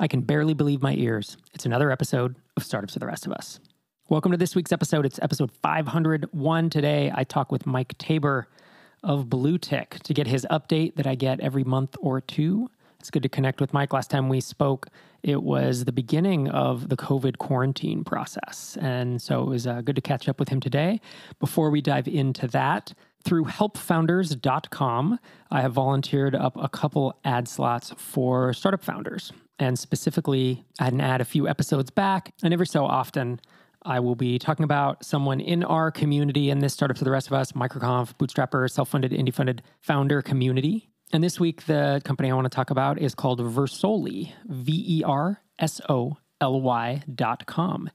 I can barely believe my ears. It's another episode of Startups for the Rest of Us. Welcome to this week's episode. It's episode 501. Today, I talk with Mike Taber of Bluetick to get his update that I get every month or two. It's good to connect with Mike. Last time we spoke, it was the beginning of the COVID quarantine process. And so it was uh, good to catch up with him today. Before we dive into that, through helpfounders.com, I have volunteered up a couple ad slots for startup founders. And specifically, I had an ad a few episodes back, and every so often, I will be talking about someone in our community and this startup for the rest of us, microconf, bootstrapper, self-funded, indie-funded founder community. And this week, the company I want to talk about is called Versoly, V-E-R-S-O-L-Y dot com.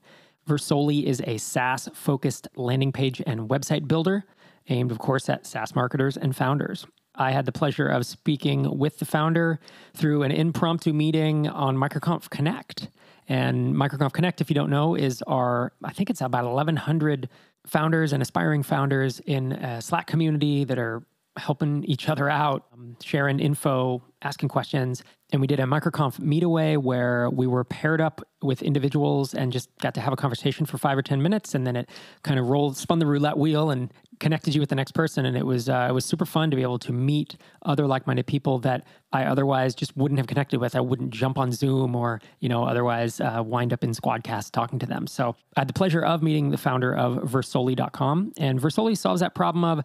Versoly is a SaaS-focused landing page and website builder aimed, of course, at SaaS marketers and founders. I had the pleasure of speaking with the founder through an impromptu meeting on MicroConf Connect. And MicroConf Connect, if you don't know, is our, I think it's about 1,100 founders and aspiring founders in a Slack community that are helping each other out, um, sharing info, asking questions. And we did a MicroConf meetaway where we were paired up with individuals and just got to have a conversation for five or 10 minutes. And then it kind of rolled, spun the roulette wheel and connected you with the next person, and it was uh, it was super fun to be able to meet other like minded people that I otherwise just wouldn't have connected with. I wouldn't jump on Zoom or you know otherwise uh, wind up in Squadcast talking to them. So I had the pleasure of meeting the founder of Versoly.com, and Versoly solves that problem of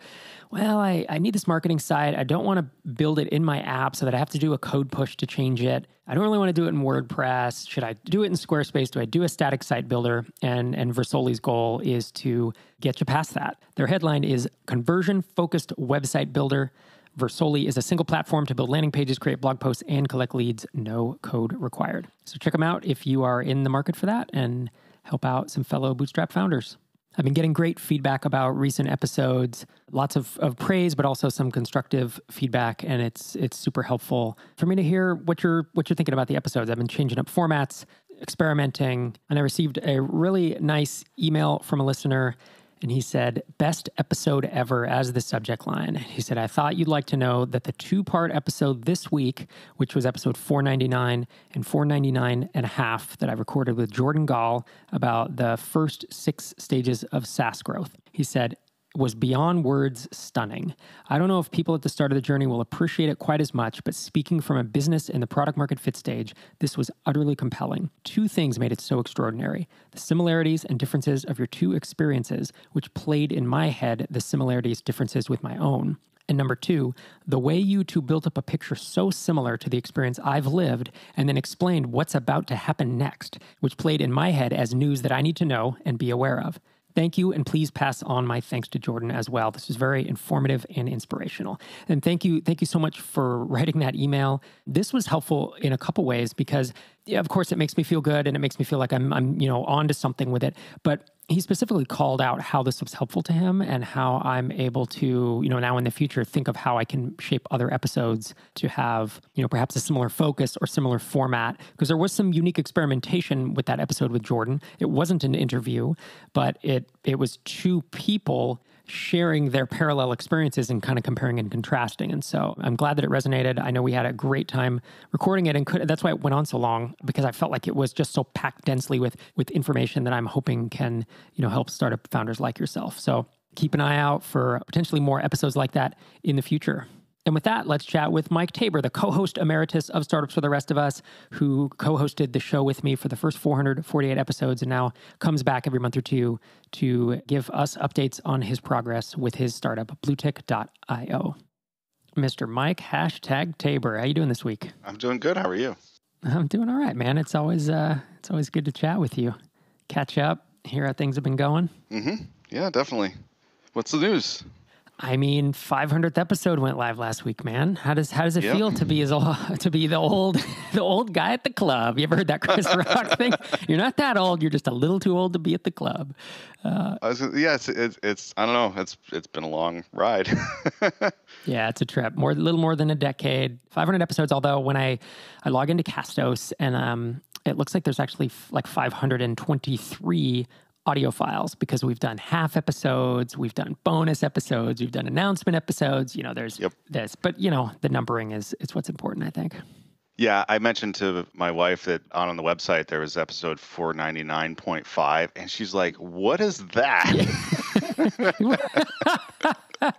well, I, I need this marketing site. I don't want to build it in my app so that I have to do a code push to change it. I don't really want to do it in WordPress. Should I do it in Squarespace? Do I do a static site builder? And and Versoly's goal is to get you past that. Their headline is conversion focused website builder. Versoly is a single platform to build landing pages, create blog posts, and collect leads, no code required. So check them out if you are in the market for that and help out some fellow bootstrap founders. I've been getting great feedback about recent episodes, lots of, of praise, but also some constructive feedback, and it's it's super helpful for me to hear what you're what you're thinking about the episodes. I've been changing up formats, experimenting, and I received a really nice email from a listener and he said, Best episode ever as the subject line. He said, I thought you'd like to know that the two part episode this week, which was episode 499 and 499 and a half, that I recorded with Jordan Gal about the first six stages of SaaS growth. He said, was beyond words stunning. I don't know if people at the start of the journey will appreciate it quite as much, but speaking from a business in the product market fit stage, this was utterly compelling. Two things made it so extraordinary the similarities and differences of your two experiences, which played in my head the similarities, differences with my own. And number two, the way you two built up a picture so similar to the experience I've lived and then explained what's about to happen next, which played in my head as news that I need to know and be aware of. Thank you, and please pass on my thanks to Jordan as well. This was very informative and inspirational. And thank you, thank you so much for writing that email. This was helpful in a couple ways because, yeah, of course, it makes me feel good and it makes me feel like I'm, I'm, you know, onto something with it. But he specifically called out how this was helpful to him and how I'm able to, you know, now in the future think of how I can shape other episodes to have, you know, perhaps a similar focus or similar format. Because there was some unique experimentation with that episode with Jordan. It wasn't an interview, but it it was two people sharing their parallel experiences and kind of comparing and contrasting. And so I'm glad that it resonated. I know we had a great time recording it and could, that's why it went on so long because I felt like it was just so packed densely with with information that I'm hoping can, you know, help startup founders like yourself. So keep an eye out for potentially more episodes like that in the future. And with that, let's chat with Mike Taber, the co host emeritus of Startups for the Rest of Us, who co hosted the show with me for the first 448 episodes and now comes back every month or two to give us updates on his progress with his startup, bluetick.io. Mr. Mike, hashtag Taber. How you doing this week? I'm doing good. How are you? I'm doing all right, man. It's always uh, it's always good to chat with you, catch up, hear how things have been going. Mm-hmm. Yeah, definitely. What's the news? I mean, 500th episode went live last week, man. How does how does it yep. feel to be as old, to be the old the old guy at the club? You ever heard that Chris Rock thing? You're not that old. You're just a little too old to be at the club. Uh, was, yeah, it's, it's, it's I don't know. It's it's been a long ride. yeah, it's a trip. More a little more than a decade. 500 episodes. Although when I I log into Castos and um it looks like there's actually f- like 523 audio files because we've done half episodes, we've done bonus episodes, we've done announcement episodes. You know, there's yep. this, but you know, the numbering is it's what's important, I think. Yeah, I mentioned to my wife that on, on the website there was episode 499.5, and she's like, What is that?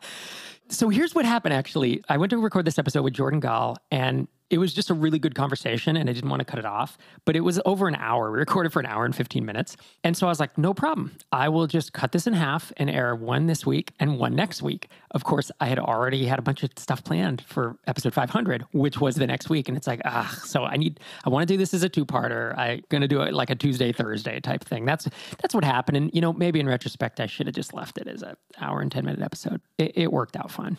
so here's what happened actually. I went to record this episode with Jordan Gal and it was just a really good conversation and I didn't want to cut it off. But it was over an hour. We recorded for an hour and 15 minutes. And so I was like, no problem. I will just cut this in half and air one this week and one next week. Of course, I had already had a bunch of stuff planned for episode 500, which was the next week. And it's like, ah, so I need, I want to do this as a two parter. I'm going to do it like a Tuesday, Thursday type thing. That's, that's what happened. And, you know, maybe in retrospect, I should have just left it as an hour and 10 minute episode. It, it worked out fine.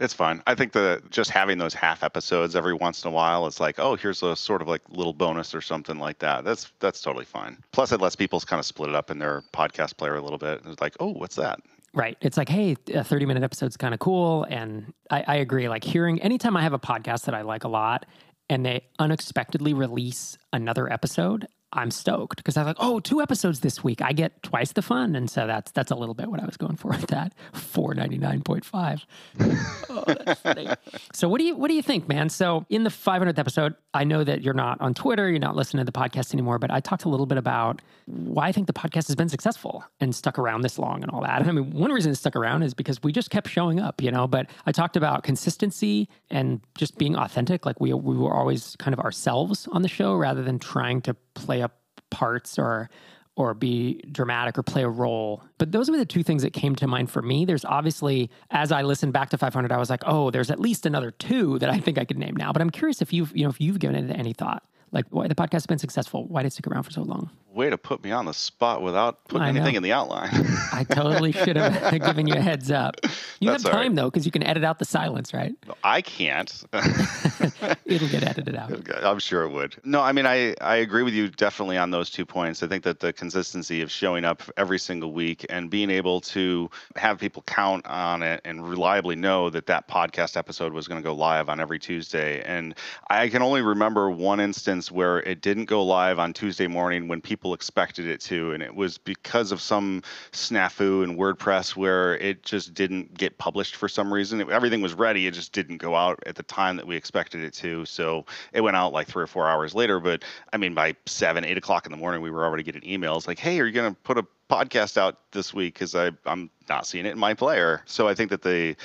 It's fine. I think that just having those half episodes every once in a while is like, oh, here's a sort of like little bonus or something like that. That's that's totally fine. Plus, it lets people kind of split it up in their podcast player a little bit. It's like, oh, what's that? Right. It's like, hey, a 30 minute episode's kind of cool. And I, I agree. Like hearing anytime I have a podcast that I like a lot and they unexpectedly release another episode, I'm stoked because I'm like, oh, two episodes this week. I get twice the fun, and so that's that's a little bit what I was going for with that. Four ninety nine point five. Oh, so what do you what do you think, man? So in the 500th episode, I know that you're not on Twitter, you're not listening to the podcast anymore, but I talked a little bit about why I think the podcast has been successful and stuck around this long and all that. And I mean, one reason it stuck around is because we just kept showing up, you know. But I talked about consistency and just being authentic, like we we were always kind of ourselves on the show rather than trying to play up parts or or be dramatic or play a role. But those were the two things that came to mind for me. There's obviously, as I listened back to 500, I was like, oh, there's at least another two that I think I could name now. But I'm curious if you've, you know, if you've given it any thought like why the podcast has been successful why did it stick around for so long way to put me on the spot without putting anything in the outline. I totally should have given you a heads up. You That's have time right. though because you can edit out the silence right? I can't. It'll get edited out. I'm sure it would. No i mean i i agree with you definitely on those two points. I think that the consistency of showing up every single week and being able to have people count on it and reliably know that that podcast episode was going to go live on every tuesday. And i can only remember one instance instance where it didn't go live on Tuesday morning when people expected it to, and it was because of some snafu in WordPress where it just didn't get published for some reason. It, everything was ready, it just didn't go out at the time that we expected it to. So it went out like three or four hours later. But I mean, by seven, eight o'clock in the morning, we were already getting emails like, "Hey, are you going to put a podcast out this week?" Because I'm not seeing it in my player. So I think that the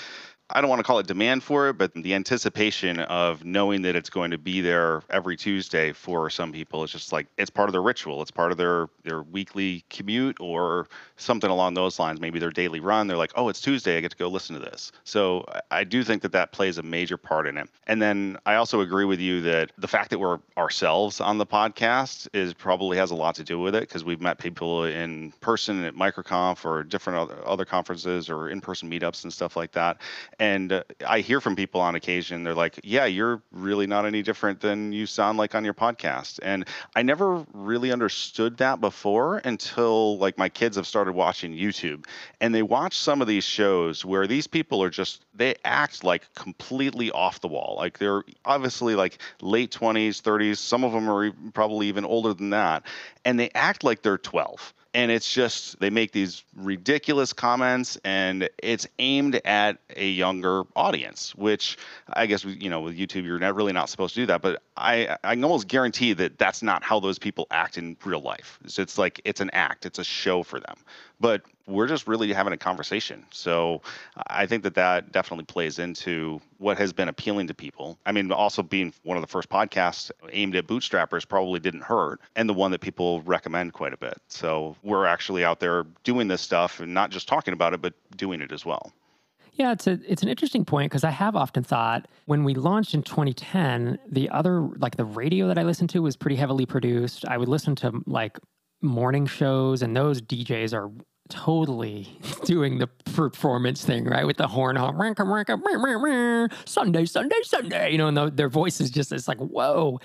I don't want to call it demand for it, but the anticipation of knowing that it's going to be there every Tuesday for some people is just like it's part of their ritual. It's part of their their weekly commute or something along those lines. Maybe their daily run. They're like, oh, it's Tuesday. I get to go listen to this. So I do think that that plays a major part in it. And then I also agree with you that the fact that we're ourselves on the podcast is probably has a lot to do with it because we've met people in person at MicroConf or different other, conferences or in-person meetups and stuff like that and uh, I hear from people on occasion, they're like, yeah, you're really not any different than you sound like on your podcast. And I never really understood that before until like my kids have started watching YouTube and they watch some of these shows where these people are just, they act like completely off the wall. Like they're obviously like late 20s, 30s. Some of them are probably even older than that. And they act like they're 12 and it's just they make these ridiculous comments and it's aimed at a younger audience which i guess you know with youtube you're not really not supposed to do that but i i can almost guarantee that that's not how those people act in real life. So it's like it's an act. It's a show for them. But we're just really having a conversation. So I think that that definitely plays into what has been appealing to people. I mean, also being one of the first podcasts aimed at bootstrappers probably didn't hurt, and the one that people recommend quite a bit. So we're actually out there doing this stuff and not just talking about it, but doing it as well. Yeah, it's a it's an interesting point because I have often thought when we launched in 2010, the other like the radio that I listened to was pretty heavily produced. I would listen to like morning shows, and those DJs are totally doing the performance thing, right? With the horn, Sunday, Sunday, Sunday, you know, and the, their voice is just, it's like, whoa.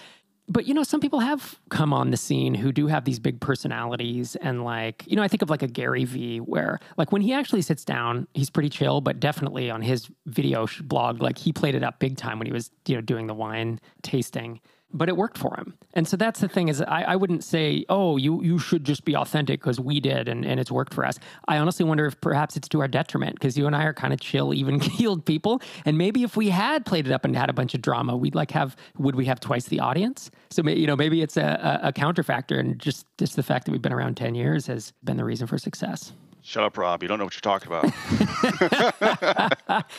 But, you know, some people have come on the scene who do have these big personalities. And, like, you know, I think of like a Gary Vee, where, like, when he actually sits down, he's pretty chill, but definitely on his video blog, like, he played it up big time when he was, you know, doing the wine tasting but it worked for him. And so that's the thing is I, I wouldn't say, oh, you you should just be authentic because we did and, and it's worked for us. I honestly wonder if perhaps it's to our detriment because you and I are kind of chill, even keeled people. And maybe if we had played it up and had a bunch of drama, we'd like have would we have twice the audience? So you know maybe it's a, a, a counterfactor, and just just the fact that we've been around ten years has been the reason for success. Shut up, Rob. You don't know what you're talking about.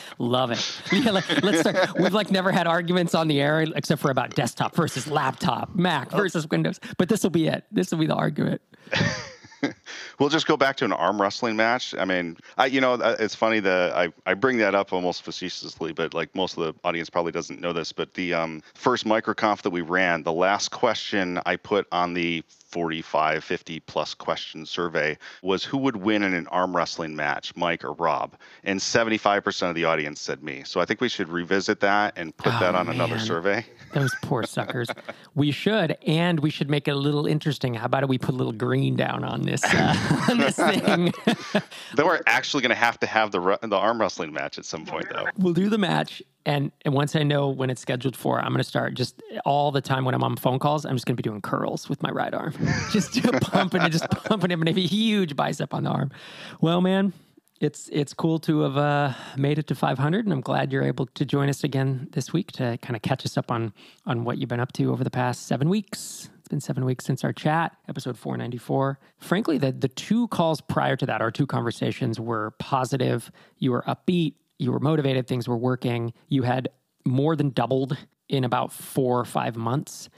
Love it. Yeah, like, let's start. We've like never had arguments on the air except for about desktop versus laptop, Mac oh. versus Windows. But this will be it. This will be the argument. we'll just go back to an arm wrestling match. I mean, I, you know, uh, it's funny that I, I bring that up almost facetiously, but like most of the audience probably doesn't know this. But the um, first microconf that we ran, the last question I put on the 45, 50 plus question survey was who would win in an arm wrestling match, Mike or Rob? And 75% of the audience said me. So I think we should revisit that and put oh, that on man. another survey. Those poor suckers. we should, and we should make it a little interesting. How about we put a little green down on this uh, on this thing? then we're actually going to have to have the the arm wrestling match at some point, though. We'll do the match, and, and once I know when it's scheduled for, I'm going to start just all the time when I'm on phone calls. I'm just going to be doing curls with my right arm, just pumping and just pumping it, and have a huge bicep on the arm. Well, man, it's it's cool to have uh, made it to 500, and I'm glad you're able to join us again this week to kind of catch us up on on what you've been up to over the past seven weeks. It's been seven weeks since our chat, episode 494. Frankly, the the two calls prior to that, our two conversations were positive. You were upbeat you were motivated, things were working, you had more than doubled in about four or five months.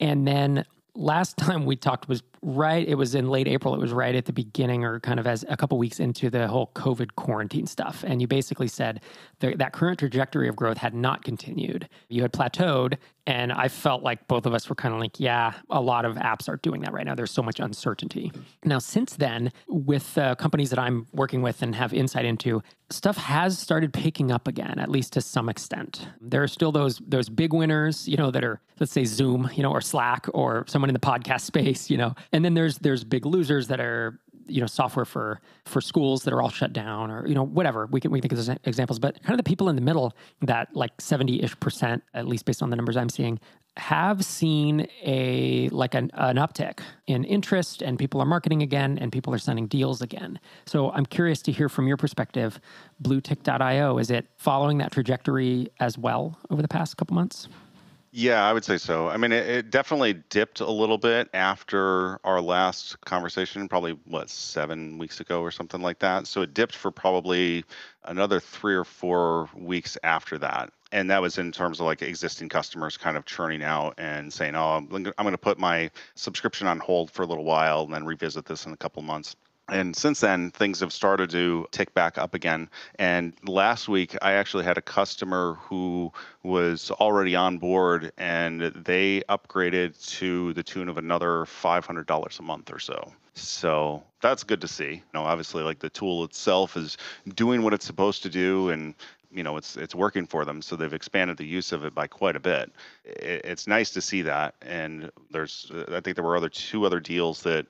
And then last time we talked was right it was in late april it was right at the beginning or kind of as a couple weeks into the whole covid quarantine stuff. And you basically said that current trajectory of growth had not continued. You had plateaued and i felt like both of us were kind of like yeah a lot of apps are doing that right now. There's so much uncertainty. Now since then with uh, companies that i'm working with and have insight into stuff has started picking up again at least to some extent. There are still those those big winners you know that are let's say zoom you know or slack or someone in the podcast space you know and then there's there's big losers that are you know software for for schools that are all shut down or you know whatever. We can we can think of those examples but kind of the people in the middle that like 70ish percent at least based on the numbers i'm seeing have seen a like an, an uptick in interest and people are marketing again and people are sending deals again. So i'm curious to hear from your perspective bluetick.io is it following that trajectory as well over the past couple months yeah, I would say so. I mean, it, it, definitely dipped a little bit after our last conversation, probably what, seven weeks ago or something like that. So it dipped for probably another three or four weeks after that. And that was in terms of like existing customers kind of churning out and saying, oh, I'm, I'm going to put my subscription on hold for a little while and then revisit this in a couple months. And since then, things have started to tick back up again. And last week, I actually had a customer who was already on board and they upgraded to the tune of another $500 a month or so. So that's good to see. You obviously, like the tool itself is doing what it's supposed to do and you know it's it's working for them so they've expanded the use of it by quite a bit it, it's nice to see that and there's i think there were other two other deals that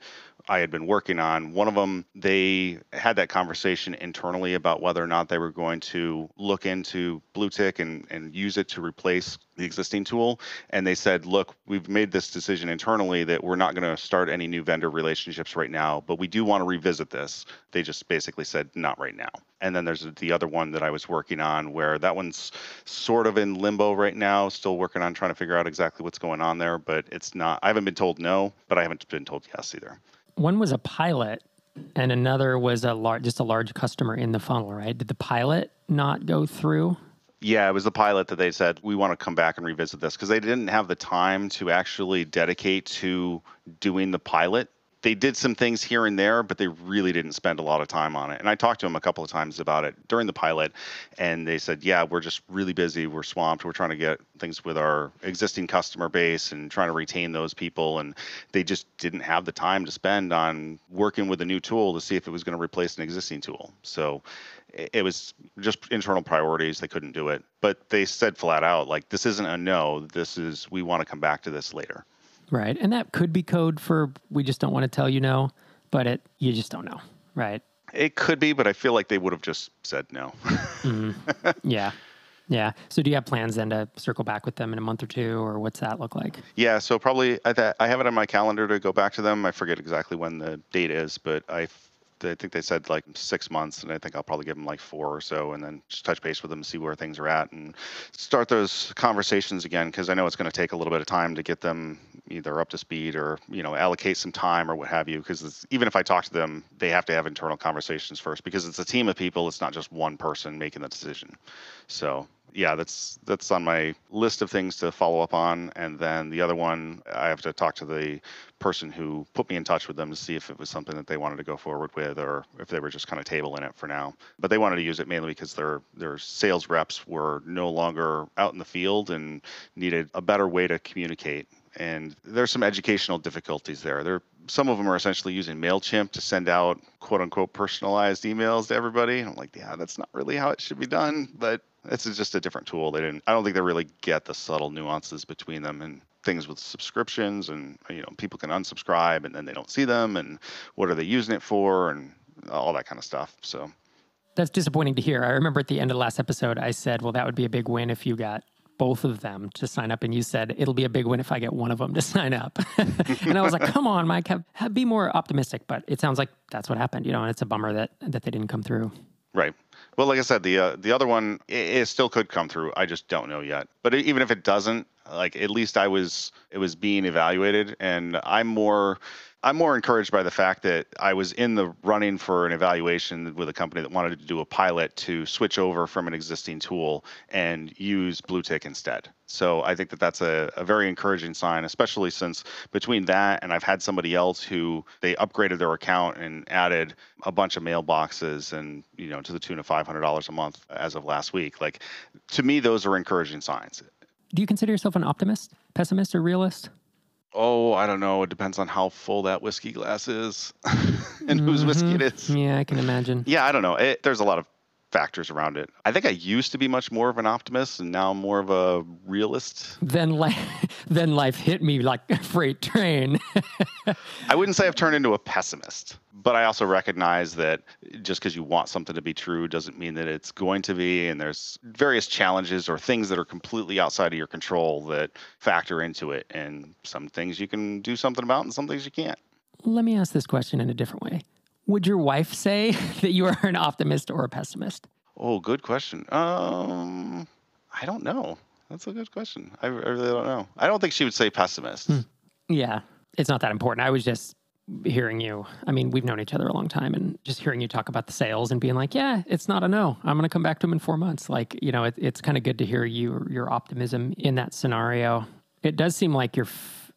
I had been working on. One of them, they had that conversation internally about whether or not they were going to look into Bluetick and, and use it to replace the existing tool. And they said, look, we've made this decision internally that we're not going to start any new vendor relationships right now, but we do want to revisit this. They just basically said, not right now. And then there's the other one that I was working on where that one's sort of in limbo right now, still working on trying to figure out exactly what's going on there, but it's not, I haven't been told no, but I haven't been told yes either one was a pilot and another was a large just a large customer in the funnel right? Did the pilot not go through? Yeah, it was the pilot that they said we want to come back and revisit this because they didn't have the time to actually dedicate to doing the pilot they did some things here and there, but they really didn't spend a lot of time on it. And I talked to them a couple of times about it during the pilot, and they said, "Yeah, we're just really busy. We're swamped. We're trying to get things with our existing customer base and trying to retain those people." And they just didn't have the time to spend on working with a new tool to see if it was going to replace an existing tool. So it was just internal priorities. They couldn't do it, but they said flat out, like, "This isn't a no. This is we want to come back to this later." Right. And that could be code for we just don't want to tell you no, but it you just don't know. Right. It could be, but I feel like they would have just said no. mm-hmm. Yeah. Yeah. So do you have plans then to circle back with them in a month or two, or what's that look like? Yeah. So probably I, th- I have it on my calendar to go back to them. I forget exactly when the date is, but I I think they said like six months, and I think I'll probably give them like four or so, and then just touch base with them, see where things are at, and start those conversations again. Because I know it's going to take a little bit of time to get them either up to speed or you know allocate some time or what have you. Because even if I talk to them, they have to have internal conversations first because it's a team of people. It's not just one person making the decision. So yeah, that's that's on my list of things to follow up on. And then the other one, I have to talk to the person who put me in touch with them to see if it was something that they wanted to go forward with, or if they were just kind of tabling it for now. But they wanted to use it mainly because their their sales reps were no longer out in the field and needed a better way to communicate. And there's some educational difficulties there. There some of them are essentially using MailChimp to send out quote unquote personalized emails to everybody. I'm like, yeah, that's not really how it should be done, but this is just a different tool. They didn't. I don't think they really get the subtle nuances between them and things with subscriptions and you know people can unsubscribe and then they don't see them and what are they using it for and all that kind of stuff. So that's disappointing to hear. I remember at the end of the last episode, I said, well, that would be a big win if you got both of them to sign up. And you said, it'll be a big win if I get one of them to sign up. and I was like, come on, Mike, have, have, be more optimistic. But it sounds like that's what happened, you know, and it's a bummer that, that they didn't come through. Right. Well, like I said, the uh, the other one it, it, still could come through. I just don't know yet. But even if it doesn't, like at least I was it was being evaluated, and I'm more I'm more encouraged by the fact that I was in the running for an evaluation with a company that wanted to do a pilot to switch over from an existing tool and use Bluetick instead. So I think that that's a, a very encouraging sign, especially since between that and I've had somebody else who they upgraded their account and added a bunch of mailboxes and you know to the tune of five hundred dollars a month as of last week. Like to me, those are encouraging signs. Do you consider yourself an optimist, pessimist, or realist? Oh, I don't know. It depends on how full that whiskey glass is and mm-hmm. whose whiskey it is. Yeah, I can imagine. Yeah, I don't know. It, there's a lot of factors around it. I think I used to be much more of an optimist and now I'm more of a realist. Then life, then life hit me like a freight train. I wouldn't say I've turned into a pessimist, but I also recognize that just because you want something to be true doesn't mean that it's going to be. And there's various challenges or things that are completely outside of your control that factor into it. And some things you can do something about and some things you can't. Let me ask this question in a different way. Would your wife say that you are an optimist or a pessimist? Oh, good question. Um, I don't know. That's a good question. I, I really don't know. I don't think she would say pessimist. Hmm. Yeah, it's not that important. I was just hearing you. I mean, we've known each other a long time, and just hearing you talk about the sales and being like, "Yeah, it's not a no. I'm going to come back to him in four months." Like, you know, it, it's kind of good to hear you your optimism in that scenario. It does seem like you're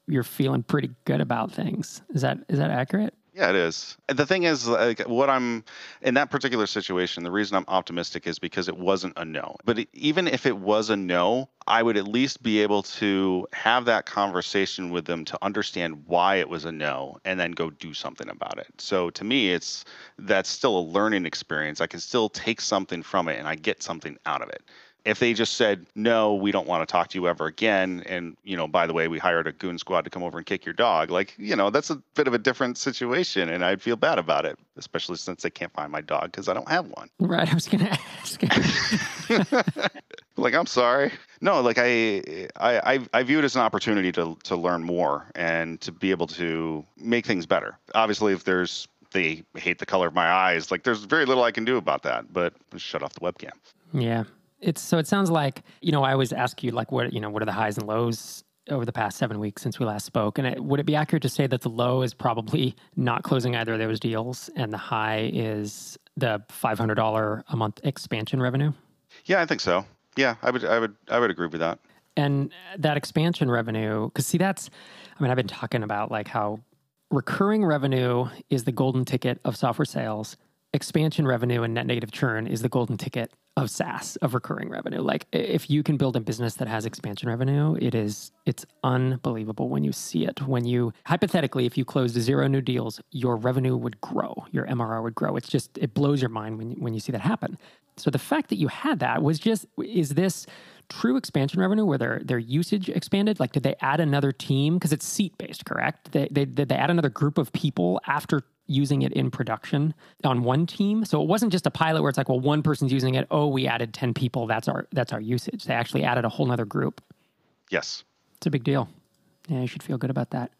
you're feeling pretty good about things. Is that is that accurate? Yeah, it is. The thing is, like, what I'm in that particular situation, the reason I'm optimistic is because it wasn't a no. But even if it was a no, I would at least be able to have that conversation with them to understand why it was a no and then go do something about it. So to me, it's that's still a learning experience. I can still take something from it and I get something out of it if they just said no we don't want to talk to you ever again and you know by the way we hired a goon squad to come over and kick your dog like you know that's a bit of a different situation and i'd feel bad about it especially since they can't find my dog because i don't have one. Right i was gonna ask. Like i'm sorry. No like I, I i view it as an opportunity to to learn more and to be able to make things better. Obviously if there's they hate the color of my eyes like there's very little i can do about that but shut off the webcam. Yeah it's so it sounds like you know I always ask you like what you know what are the highs and lows over the past seven weeks since we last spoke, and it, would it be accurate to say that the low is probably not closing either of those deals, and the high is the five hundred dollar a month expansion revenue? Yeah, I think so. Yeah, I would I would I would agree with that. And that expansion revenue, because see, that's I mean I've been talking about like how recurring revenue is the golden ticket of software sales expansion revenue and net negative churn is the golden ticket of SaaS of recurring revenue. Like if you can build a business that has expansion revenue, it is it's unbelievable when you see it. When you hypothetically if you closed zero new deals, your revenue would grow, your MRR would grow. It's just it blows your mind when when you see that happen. So the fact that you had that was just is this true expansion revenue where their their usage expanded? Like, did they add another team because it's seat based? Correct? They, they did they add another group of people after using it in production on one team. So it wasn't just a pilot where it's like, well, one person's using it. Oh, we added 10 people. That's our that's our usage. They actually added a whole nother group. Yes. It's a big deal. Yeah, you should feel good about that.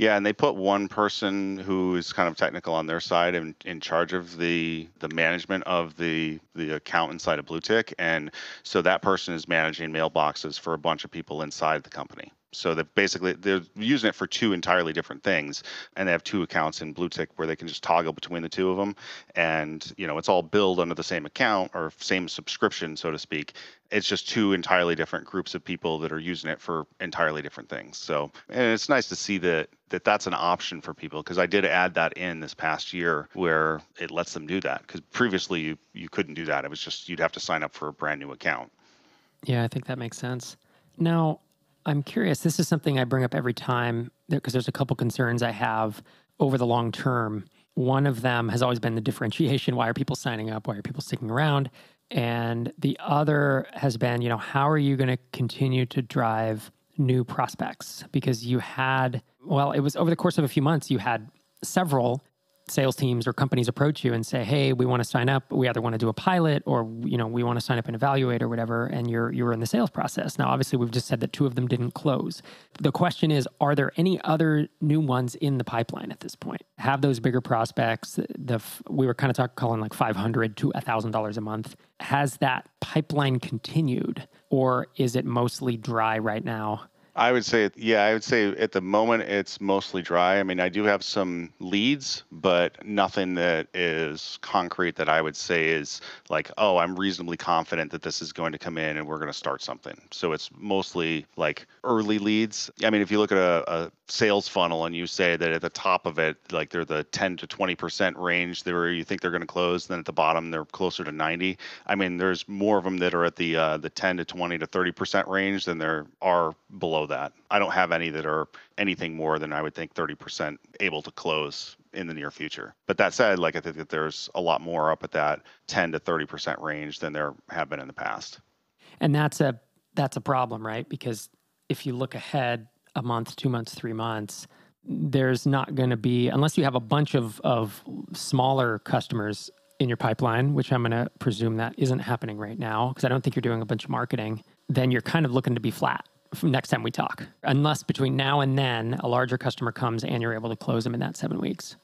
Yeah, and they put one person who is kind of technical on their side in, in charge of the the management of the the account inside of Bluetick, and so that person is managing mailboxes for a bunch of people inside the company. So that basically they're using it for two entirely different things, and they have two accounts in Bluetick where they can just toggle between the two of them, and you know it's all billed under the same account or same subscription, so to speak. It's just two entirely different groups of people that are using it for entirely different things. So, and it's nice to see that that that's an option for people because I did add that in this past year where it lets them do that because previously you you couldn't do that. It was just you'd have to sign up for a brand new account. Yeah, I think that makes sense. Now, I'm curious. This is something I bring up every time because there's a couple concerns I have over the long term. One of them has always been the differentiation. Why are people signing up? Why are people sticking around? And the other has been, you know, how are you going to continue to drive new prospects? Because you had, well, it was over the course of a few months, you had several sales teams or companies approach you and say, "Hey, we want to sign up. We either want to do a pilot or you know we want to sign up and evaluate or whatever." And you're you're in the sales process now. Obviously, we've just said that two of them didn't close. The question is, are there any other new ones in the pipeline at this point? Have those bigger prospects? The we were kind of talking calling like five hundred to thousand dollars a month. Has that pipeline continued, or is it mostly dry right now? I would say, yeah, I would say at the moment it's mostly dry. I mean, I do have some leads, but nothing that is concrete that I would say is like, oh, I'm reasonably confident that this is going to come in and we're going to start something. So it's mostly like early leads. I mean, if you look at a, a sales funnel and you say that at the top of it, like they're the 10 to 20% range where you think they're going to close, then at the bottom they're closer to 90. I mean, there's more of them that are at the uh, the 10 to 20 to 30% range than there are below that. I don't have any that are anything more than I would think 30% able to close in the near future. But that said, like I think that there's a lot more up at that 10 to 30% range than there have been in the past. And that's a that's a problem, right? Because if you look ahead a month, two months, three months, there's not going to be, unless you have a bunch of, of smaller customers in your pipeline, which I'm going to presume that isn't happening right now, because I don't think you're doing a bunch of marketing, then you're kind of looking to be flat next time we talk. Unless between now and then a larger customer comes and you're able to close them in that seven weeks.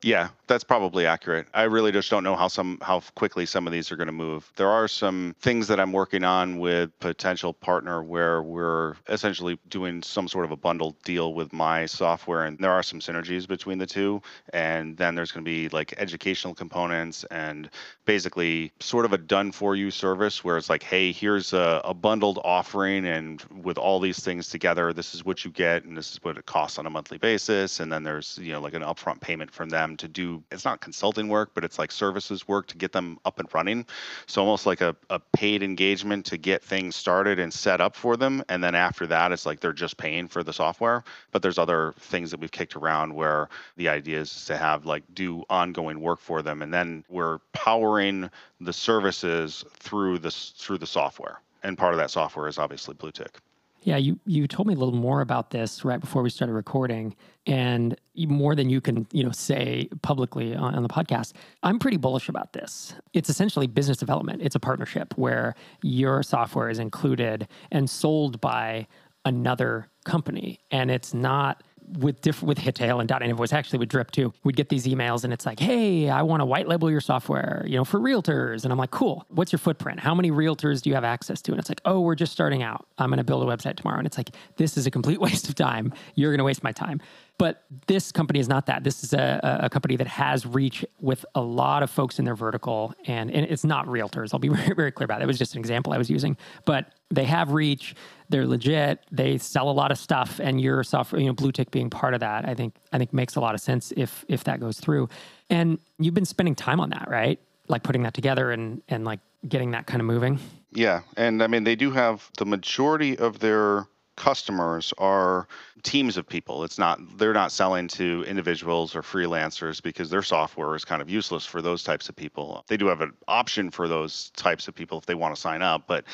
Yeah, that's probably accurate. I really just don't know how some how quickly some of these are going to move. There are some things that I'm working on with potential partner where we're essentially doing some sort of a bundled deal with my software and there are some synergies between the two and then there's going to be like educational components and basically sort of a done for you service where it's like, "Hey, here's a, a bundled offering and with all these things together, this is what you get and this is what it costs on a monthly basis." And then there's, you know, like an upfront payment from them them to do it's not consulting work but it's like services work to get them up and running. So almost like a, a paid engagement to get things started and set up for them. And then after that it's like they're just paying for the software. But there's other things that we've kicked around where the idea is to have like do ongoing work for them. And then we're powering the services through this through the software. And part of that software is obviously Bluetick. Yeah, you you told me a little more about this right before we started recording, and more than you can you know say publicly on, on, the podcast. I'm pretty bullish about this. It's essentially business development. It's a partnership where your software is included and sold by another company, and it's not with diff- with Hittail and .NET Invoice, actually with Drip too, we'd get these emails and it's like, hey, I want to white label your software, you know, for realtors. And I'm like, cool. What's your footprint? How many realtors do you have access to? And it's like, oh, we're just starting out. I'm going to build a website tomorrow. And it's like, this is a complete waste of time. You're going to waste my time. But this company is not that. This is a, a company that has reach with a lot of folks in their vertical, and, and it's not realtors. I'll be very, very clear about it. It was just an example I was using, but they have reach. They're legit. They sell a lot of stuff, and your software, you know, Bluetick being part of that, I think, I think makes a lot of sense if if that goes through. And you've been spending time on that, right? Like putting that together and and like getting that kind of moving. Yeah, and I mean they do have the majority of their customers are teams of people. It's not they're not selling to individuals or freelancers because their software is kind of useless for those types of people. They do have an option for those types of people if they want to sign up, but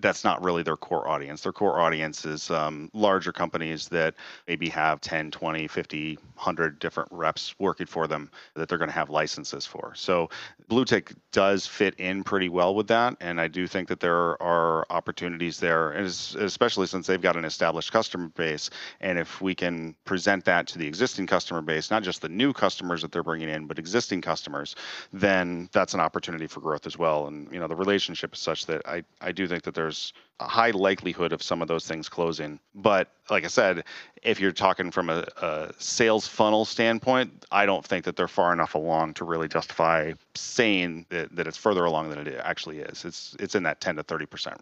that's not really their core audience. Their core audience is um, larger companies that maybe have 10, 20, 50, 100 different reps working for them that they're going to have licenses for. So BlueTick does fit in pretty well with that, and I do think that there are opportunities there, especially since they've got an established customer base. And if we can present that to the existing customer base, not just the new customers that they're bringing in, but existing customers, then that's an opportunity for growth as well. And you know, the relationship is such that I I do think that there's a high likelihood of some of those things closing. But like I said, if you're talking from a, a, sales funnel standpoint, I don't think that they're far enough along to really justify saying that, that it's further along than it actually is. It's it's in that 10 to 30 percent.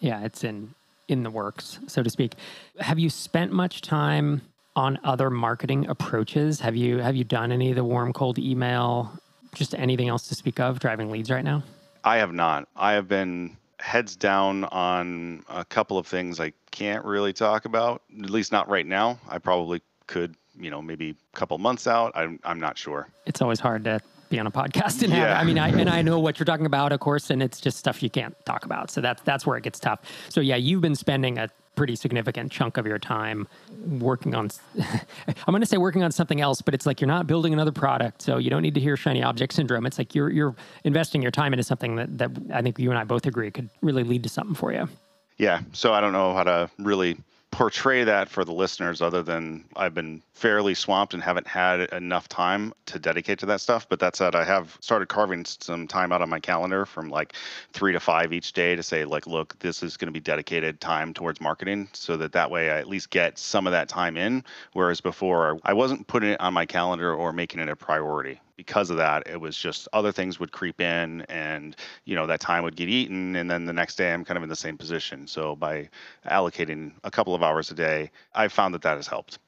Yeah, it's in in the works, so to speak. Have you spent much time on other marketing approaches? Have you have you done any of the warm cold email? Just anything else to speak of driving leads right now? I have not. I have been heads down on a couple of things I can't really talk about, at least not right now. I probably could, you know, maybe a couple months out. I'm, I'm not sure. It's always hard to be on a podcast and yeah. have, I mean, I, and I know what you're talking about, of course, and it's just stuff you can't talk about. So that's, that's where it gets tough. So yeah, you've been spending a pretty significant chunk of your time working on i'm going to say working on something else but it's like you're not building another product so you don't need to hear shiny object syndrome. It's like you're you're investing your time into something that, that i think you and i both agree could really lead to something for you. Yeah so i don't know how to really portray that for the listeners other than I've been fairly swamped and haven't had enough time to dedicate to that stuff. But that said, I have started carving some time out on my calendar from like three to five each day to say, like, look, this is going to be dedicated time towards marketing so that that way I at least get some of that time in. Whereas before, I wasn't putting it on my calendar or making it a priority because of that, it was just other things would creep in and, you know, that time would get eaten. And then the next day I'm kind of in the same position. So by allocating a couple of hours a day, I found that that has helped.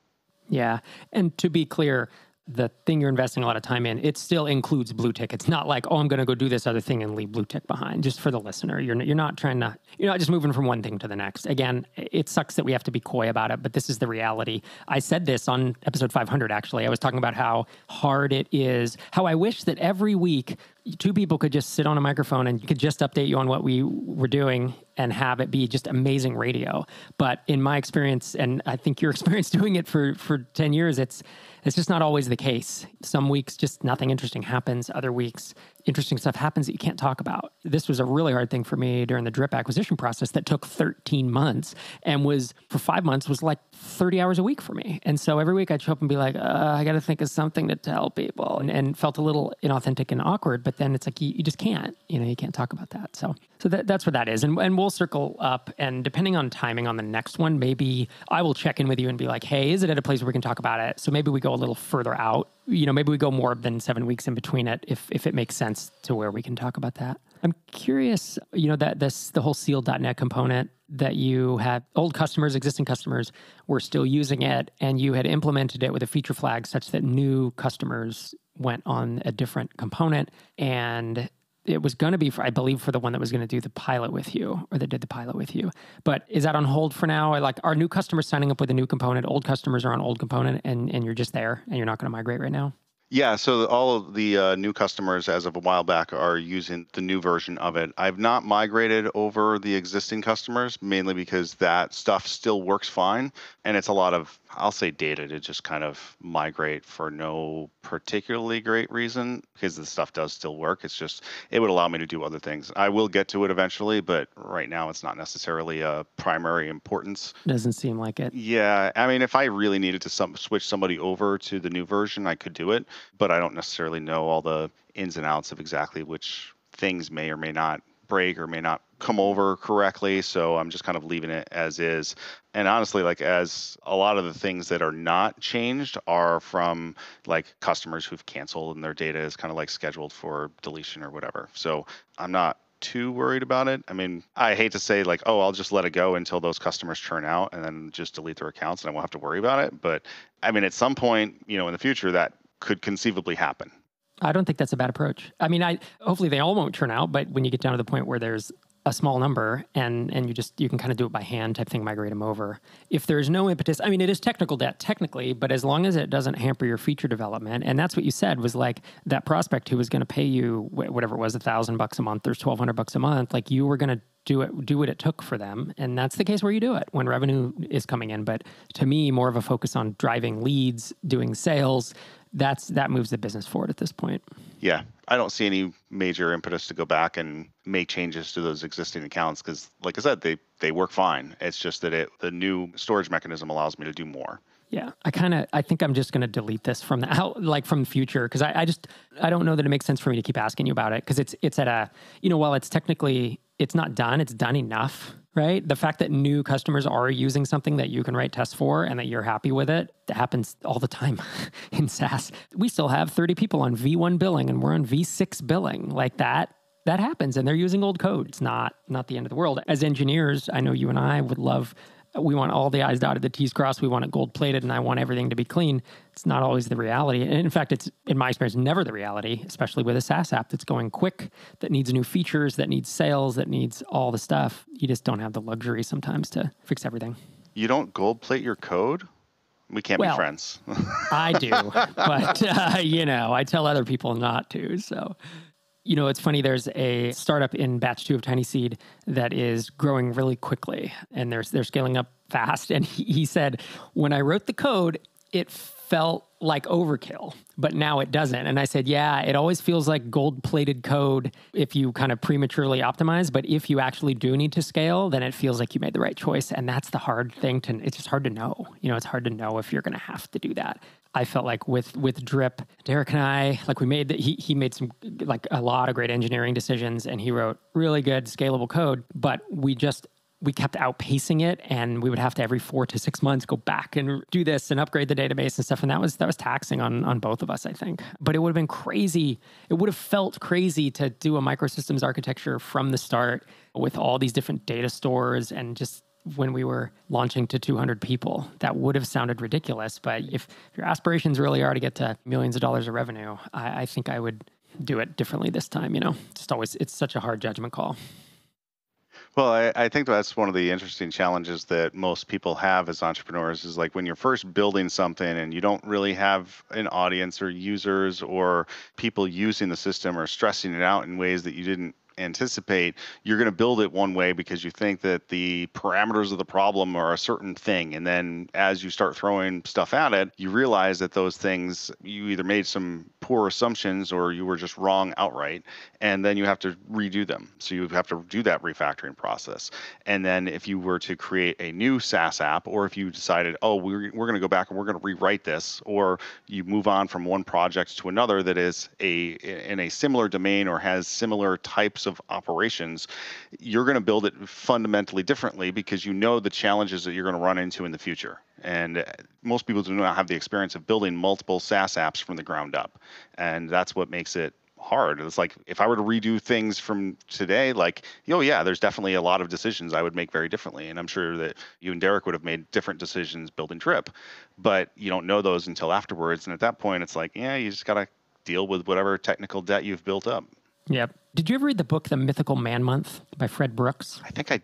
Yeah. And to be clear, the thing you're investing a lot of time in, it still includes Bluetick. It's not like, oh, I'm going to go do this other thing and leave Bluetick behind. Just for the listener, you're you're not trying to, you're not just moving from one thing to the next. Again, it sucks that we have to be coy about it, but this is the reality. I said this on episode 500. Actually, I was talking about how hard it is. How I wish that every week two people could just sit on a microphone and could just update you on what we were doing and have it be just amazing radio. But in my experience, and I think your experience doing it for for 10 years, it's it's just not always the case. Some weeks, just nothing interesting happens. Other weeks, interesting stuff happens that you can't talk about. This was a really hard thing for me during the drip acquisition process that took 13 months and was for five months was like 30 hours a week for me. And so every week I'd show up and be like, uh, I got to think of something to tell people and, and, felt a little inauthentic and awkward. But then it's like, you, you, just can't, you know, you can't talk about that. So, so that, that's what that is. And, and we'll circle up and depending on timing on the next one, maybe I will check in with you and be like, Hey, is it at a place where we can talk about it? So maybe we go a little further out you know, maybe we go more than seven weeks in between it if if it makes sense to where we can talk about that. I'm curious, you know, that this the whole seal.net component that you had old customers, existing customers were still using it, and you had implemented it with a feature flag such that new customers went on a different component and it was going to be, for, I believe, for the one that was going to do the pilot with you or that did the pilot with you. But is that on hold for now? Like, are new customers signing up with a new component? Old customers are on old component, and and you're just there, and you're not going to migrate right now. Yeah, so all of the uh, new customers as of a while back are using the new version of it. I've not migrated over the existing customers mainly because that stuff still works fine and it's a lot of I'll say data to just kind of migrate for no particularly great reason because the stuff does still work. It's just it would allow me to do other things. I will get to it eventually, but right now it's not necessarily a primary importance. Doesn't seem like it. Yeah, I mean, if I really needed to some, switch somebody over to the new version, I could do it, but I don't necessarily know all the ins and outs of exactly which things may or may not break or may not come over correctly. So I'm just kind of leaving it as is. And honestly, like as a lot of the things that are not changed are from like customers who've canceled and their data is kind of like scheduled for deletion or whatever. So I'm not too worried about it. I mean, I hate to say like, oh, I'll just let it go until those customers churn out and then just delete their accounts and I won't have to worry about it. But I mean, at some point, you know, in the future, that could conceivably happen. I don't think that's a bad approach. I mean, I hopefully they all won't turn out, but when you get down to the point where there's a small number and and you just you can kind of do it by hand type thing migrate them over if there's no impetus i mean it is technical debt technically but as long as it doesn't hamper your feature development and that's what you said was like that prospect who was going to pay you whatever it was a thousand bucks a month or 1200 bucks a month like you were going to do it do what it took for them and that's the case where you do it when revenue is coming in but to me more of a focus on driving leads doing sales that's that moves the business forward at this point. Yeah. I don't see any major impetus to go back and make changes to those existing accounts because like i said they they work fine. It's just that it the new storage mechanism allows me to do more. Yeah, I kind of I think I'm just going to delete this from the out like from the future because I, I just I don't know that it makes sense for me to keep asking you about it because it's it's at a you know while it's technically it's not done it's done enough right? The fact that new customers are using something that you can write tests for and that you're happy with it that happens all the time in SaaS. We still have 30 people on V1 billing and we're on V6 billing. Like that that happens and they're using old code. It's not not the end of the world. As engineers i know you and i would love we want all the I's dotted, the T's crossed, we want it gold plated, and I want everything to be clean. It's not always the reality. And in fact, it's, in my experience, never the reality, especially with a SaaS app that's going quick, that needs new features, that needs sales, that needs all the stuff. You just don't have the luxury sometimes to fix everything. You don't gold plate your code? We can't well, be friends. I do, but uh, you know, I tell other people not to. So you know, it's funny. There's a startup in batch two of TinySeed that is growing really quickly, and they're they're scaling up fast. And he, he said, when I wrote the code, it felt like overkill, but now it doesn't. And I said, yeah, it always feels like gold plated code if you kind of prematurely optimize. But if you actually do need to scale, then it feels like you made the right choice. And that's the hard thing to, it's just hard to know. You know, it's hard to know if you're going to have to do that. I felt like with with Drip, Derek and I, like we made he he made some like a lot of great engineering decisions, and he wrote really good scalable code. But we just we kept outpacing it and we would have to every four to six months go back and do this and upgrade the database and stuff and that was that was taxing on on both of us i think but it would have been crazy it would have felt crazy to do a microsystems architecture from the start with all these different data stores and just when we were launching to 200 people. That would have sounded ridiculous. But if your aspirations really are to get to millions of dollars of revenue, I, I think I would do it differently this time. You know, just always, it's such a hard judgment call. Well, I, I, think that's one of the interesting challenges that most people have as entrepreneurs is like when you're first building something and you don't really have an audience or users or people using the system or stressing it out in ways that you didn't anticipate, you're going to build it one way because you think that the parameters of the problem are a certain thing. And then as you start throwing stuff at it, you realize that those things, you either made some poor assumptions or you were just wrong outright. And then you have to redo them. So you have to do that refactoring process. And then if you were to create a new SaaS app, or if you decided, oh, we're, we're going to go back and we're going to rewrite this, or you move on from one project to another that is a in a similar domain or has similar types of operations, you're going to build it fundamentally differently because you know the challenges that you're going to run into in the future. And uh, most people do not have the experience of building multiple SaaS apps from the ground up. And that's what makes it hard. It's like if I were to redo things from today, like, oh yeah, there's definitely a lot of decisions I would make very differently. And I'm sure that you and Derek would have made different decisions building Drip, but you don't know those until afterwards. And at that point, it's like, yeah, you just got to deal with whatever technical debt you've built up. Yep. Did you ever read the book The Mythical Man Month by Fred Brooks? I think I, I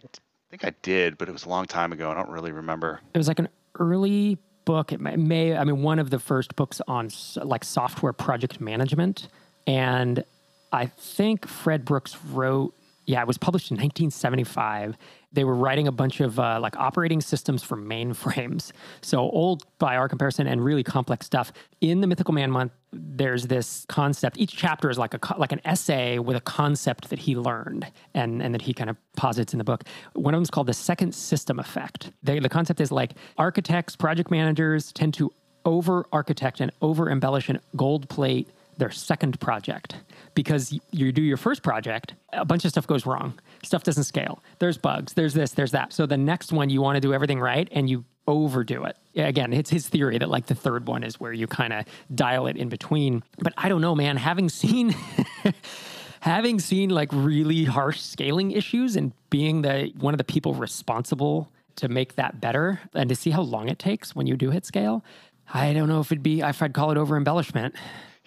think I did, but it was a long time ago. I don't really remember. It was like an early book. It may, I mean, one of the first books on like software project management, and I think Fred Brooks wrote. Yeah, it was published in 1975, they were writing a bunch of uh, like operating systems for mainframes. So old by our comparison and really complex stuff. In the Mythical Man month, there's this concept. Each chapter is like a like an essay with a concept that he learned and and that he kind of posits in the book. One of them is called the second system effect. the concept is like architects, project managers tend to over architect and over embellish and gold plate their second project because you do your first project, a bunch of stuff goes wrong. Stuff doesn't scale. There's bugs, there's this, there's that. So the next one, you want to do everything right and you overdo it. Again, it's his theory that like the third one is where you kind of dial it in between. But I don't know, man, having seen. having seen like really harsh scaling issues and being the one of the people responsible to make that better and to see how long it takes when you do hit scale, I don't know if it'd be if I'd call it over embellishment.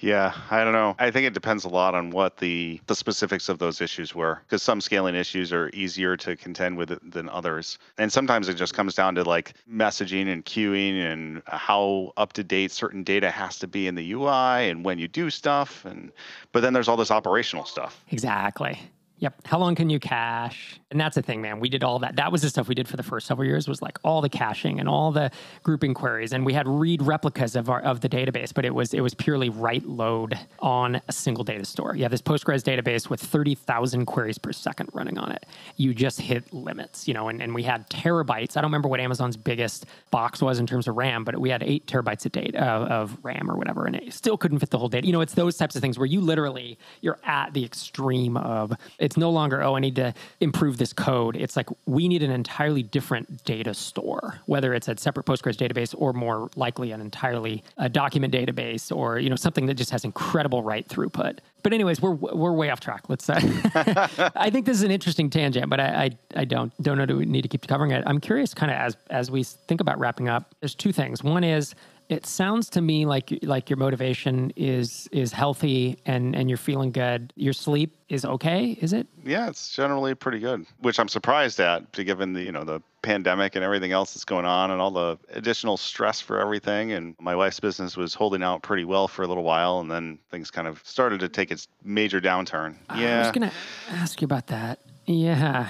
Yeah, I don't know. I think it depends a lot on what the the specifics of those issues were, because some scaling issues are easier to contend with than others, and sometimes it just comes down to like messaging and queuing and how up to date certain data has to be in the UI and when you do stuff, and but then there's all this operational stuff. Exactly. Yep. How long can you cache? And that's the thing, man. We did all that. That was the stuff we did for the first several years was like all the caching and all the grouping queries. And we had read replicas of our of the database, but it was it was purely write load on a single data store. You have this Postgres database with 30,000 queries per second running on it. You just hit limits, you know, and, and we had terabytes. I don't remember what Amazon's biggest box was in terms of RAM, but we had eight terabytes of data uh, of RAM or whatever, and it still couldn't fit the whole data. You know, it's those types of things where you literally you're at the extreme of it's it's no longer, oh, I need to improve this code. It's like we need an entirely different data store, whether it's a separate Postgres database or more likely an entirely a document database or you know something that just has incredible write throughput. But anyways, we're we're way off track. Let's. Uh, I think this is an interesting tangent, but I, I I don't don't know do we need to keep covering it. I'm curious, kind of as as we think about wrapping up. There's two things. One is it sounds to me like like your motivation is is healthy and and you're feeling good. Your sleep is okay, is it? Yeah, it's generally pretty good, which I'm surprised at, given the you know the pandemic and everything else that's going on and all the additional stress for everything. And my wife's business was holding out pretty well for a little while, and then things kind of started to take its major downturn. Yeah, I was gonna ask you about that. Yeah,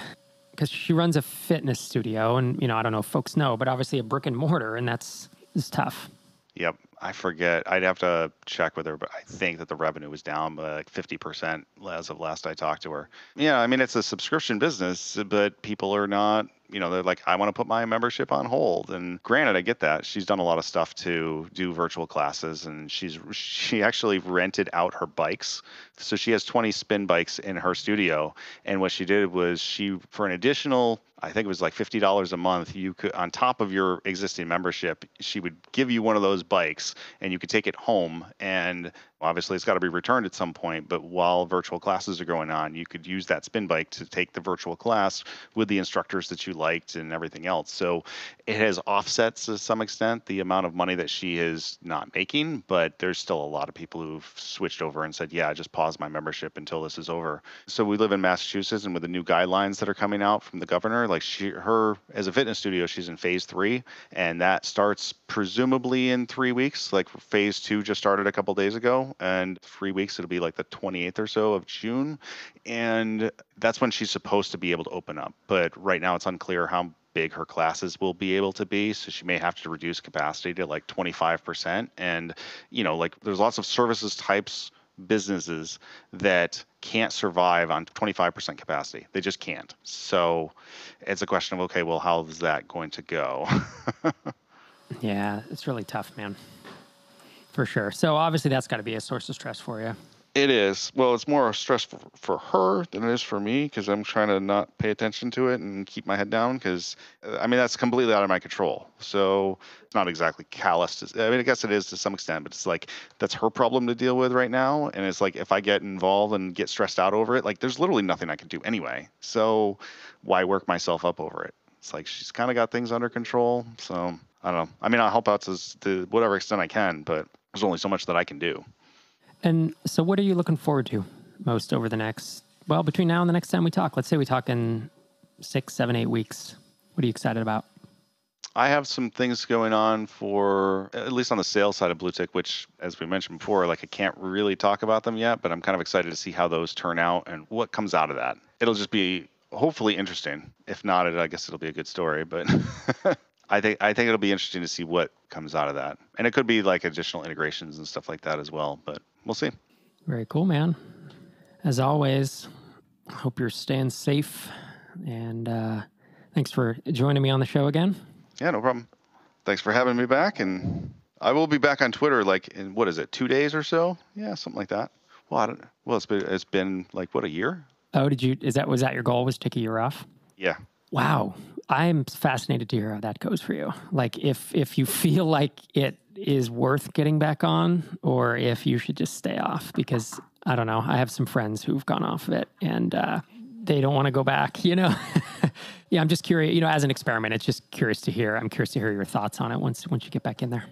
because she runs a fitness studio, and you know I don't know if folks know, but obviously a brick and mortar, and that's is tough. Yep. I forget. I'd have to check with her, but I think that the revenue was down by like 50% as of last I talked to her. Yeah, I mean, it's a subscription business, but people are not you know, they're like, I want to put my membership on hold. And granted, I get that. She's done a lot of stuff to do virtual classes, and she's she actually rented out her bikes. So she has 20 spin bikes in her studio. And what she did was she, for an additional, I think it was like $50 a month, you could, on top of your existing membership, she would give you one of those bikes, and you could take it home and obviously it's got to be returned at some point but while virtual classes are going on you could use that spin bike to take the virtual class with the instructors that you liked and everything else so it has offsets to some extent the amount of money that she is not making but there's still a lot of people who've switched over and said yeah I just pause my membership until this is over. So we live in massachusetts and with the new guidelines that are coming out from the governor like she her as a fitness studio she's in phase three and that starts presumably in three weeks. Like phase two just started a couple days ago and three weeks it'll be like the 28th or so of June, and that's when she's supposed to be able to open up. But right now it's unclear how big her classes will be able to be so she may have to reduce capacity to like 25% and you know like there's lots of services types businesses that can't survive on 25% capacity. They just can't. So it's a question of okay, well, how is that going to go? yeah, it's really tough, man. For sure. So obviously that's got to be a source of stress for you. It is. Well, it's more stressful for her than it is for me because I'm trying to not pay attention to it and keep my head down because, uh, I mean, that's completely out of my control. So it's not exactly callous. I mean, I guess it is to some extent, but it's like that's her problem to deal with right now. And it's like if I get involved and get stressed out over it, like there's literally nothing I can do anyway. So why work myself up over it? It's like she's kind of got things under control. So I don't know. I mean, I'll help out to, to whatever extent I can, but there's only so much that I can do. And so, what are you looking forward to most over the next, well, between now and the next time we talk? Let's say we talk in six, seven, eight weeks. What are you excited about? I have some things going on for at least on the sales side of Bluetick, which, as we mentioned before, like I can't really talk about them yet, but I'm kind of excited to see how those turn out and what comes out of that. It'll just be hopefully interesting. If not, I guess it'll be a good story. But I think I think it'll be interesting to see what comes out of that, and it could be like additional integrations and stuff like that as well. But we'll see. Very cool, man. As always, hope you're staying safe, and uh, thanks for joining me on the show again. Yeah, no problem. Thanks for having me back, and I will be back on Twitter like in what is it, two days or so? Yeah, something like that. Well, I don't. Well, it's been it's been like what a year. Oh, did you? Is that was that your goal? Was to take a year off? Yeah. Wow. I'm fascinated to hear how that goes for you. Like if if you feel like it is worth getting back on or if you should just stay off because I don't know. I have some friends who've gone off of it and uh, they don't want to go back, you know. yeah, I'm just curious, you know, as an experiment, it's just curious to hear. I'm curious to hear your thoughts on it once once you get back in there.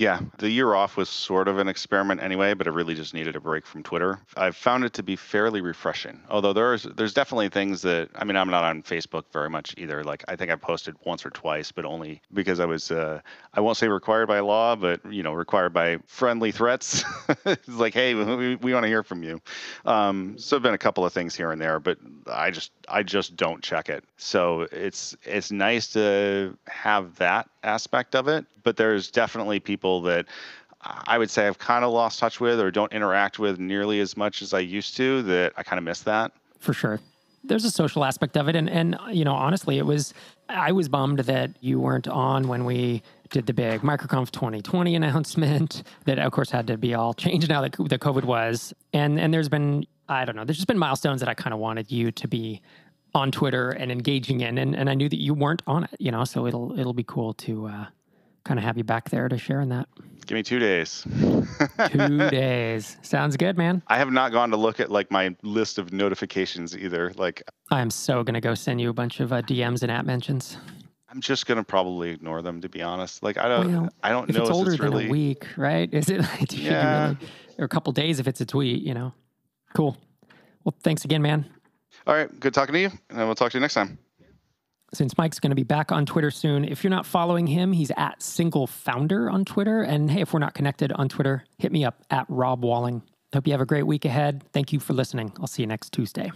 Yeah, the year off was sort of an experiment anyway, but I really just needed a break from Twitter. I've found it to be fairly refreshing. Although there's there's definitely things that I mean I'm not on Facebook very much either. Like I think I posted once or twice, but only because I was uh, I won't say required by law, but you know required by friendly threats. it's like hey, we, we want to hear from you. Um, so have been a couple of things here and there, but I just I just don't check it. So it's it's nice to have that aspect of it, but there's definitely people that I would say I've kind of lost touch with or don't interact with nearly as much as I used to that I kind of miss that. For sure. There's a social aspect of it. And, and, you know, honestly, it was, I was bummed that you weren't on when we did the big MicroConf 2020 announcement that, of course, had to be all changed now that the COVID was. And, and there's been, I don't know, there's just been milestones that I kind of wanted you to be on Twitter and engaging in. And, and I knew that you weren't on it, you know, so it'll, it'll be cool to, uh, kind of have you back there to share in that. Give me two days. two days. Sounds good, man. I have not gone to look at like my list of notifications either. Like I'm so gonna go send you a bunch of uh, DMs and app mentions. I'm just gonna probably ignore them to be honest. Like I don't, well, I don't if know it's older it's than a week, right? Is it? Like, yeah. Really, or a couple days if it's a tweet, you know. Cool. Well, thanks again, man. All right, good talking to you, and we'll talk to you next time since Mike's going to be back on Twitter soon. If you're not following him, he's at Single Founder on Twitter. And hey, if we're not connected on Twitter, hit me up at Rob Walling. Hope you have a great week ahead. Thank you for listening. I'll see you next Tuesday.